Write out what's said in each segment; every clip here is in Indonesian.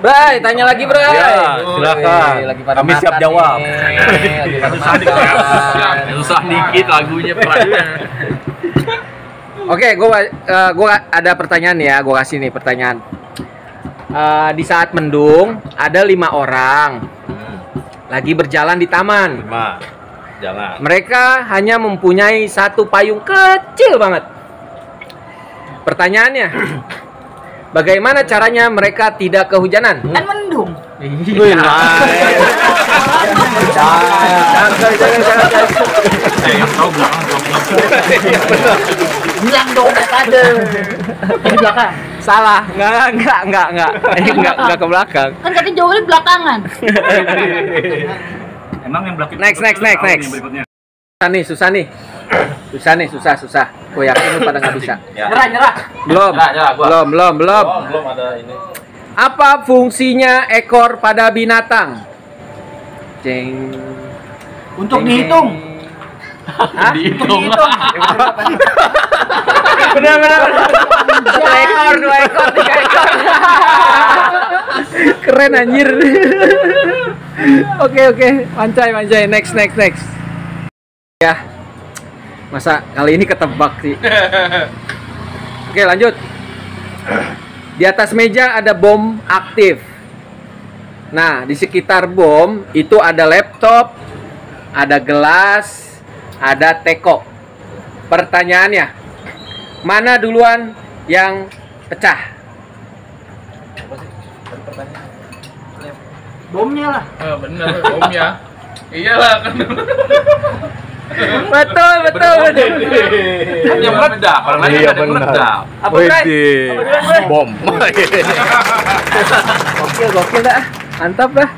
Bray, tanya lagi Bray. Ya, silakan. Lagi pada Kami siap jawab. nih. Lagi pada Susah dikit. Susah dikit lagunya perannya. Oke, gua eh, gua ada pertanyaan ya, gua kasih nih pertanyaan. Eh, di saat mendung ada lima orang lagi berjalan di taman. Lima. Jalan. Mereka hanya mempunyai satu payung kecil banget. Pertanyaannya, bagaimana caranya mereka tidak kehujanan? Kan mendung. Bilang dong ada. Di belakang. Salah, enggak, enggak, enggak, enggak, ini enggak, enggak ke belakang. Kan katanya jauhnya belakangan. Emang yang belakang. Next, next, next, next. Susah nih, susah nih, susah nih, susah, susah. Gue yakin lu pada nggak bisa. Ya. Nyerah, nyerah. Belum, Nyerah, nyerah, gua. belum, belum, belum. Oh, belum ada ini. Apa fungsinya ekor pada binatang? Ceng. Untuk Ceng, dihitung. Hah? Dihitung. benar benar dua ekor dua ekor tiga ekor keren anjir oke oke mancai mancai next next next ya masa kali ini ketebak sih oke lanjut di atas meja ada bom aktif nah di sekitar bom itu ada laptop ada gelas ada teko pertanyaannya mana duluan yang pecah? Bomnya lah. Ah, bener, om ya. Iyalah kan. Betul, betul, betul. Kan yang meledak, orang lain Iya, ada yang benar. meledak. Apa, Bray? Bom. Gokil, gokil dah. Mantap dah.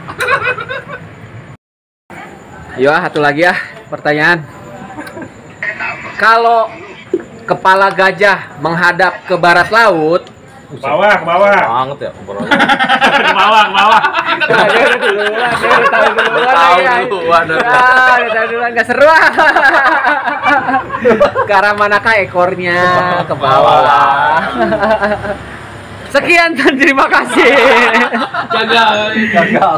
Yo, satu lagi ya pertanyaan. Kalau kepala gajah menghadap ke barat laut, bawah ke bawah Banget ya. obrolannya. ke bawah ke bawah dia udah duluan, dia udah tahu duluan Tahu lagi, ya. duluan, udah Ah, udah tahu duluan, nggak seru ah. Ke arah manakah ekornya? Ke bawah. Sekian dan terima kasih. Gagal. Gagal.